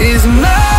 is mine.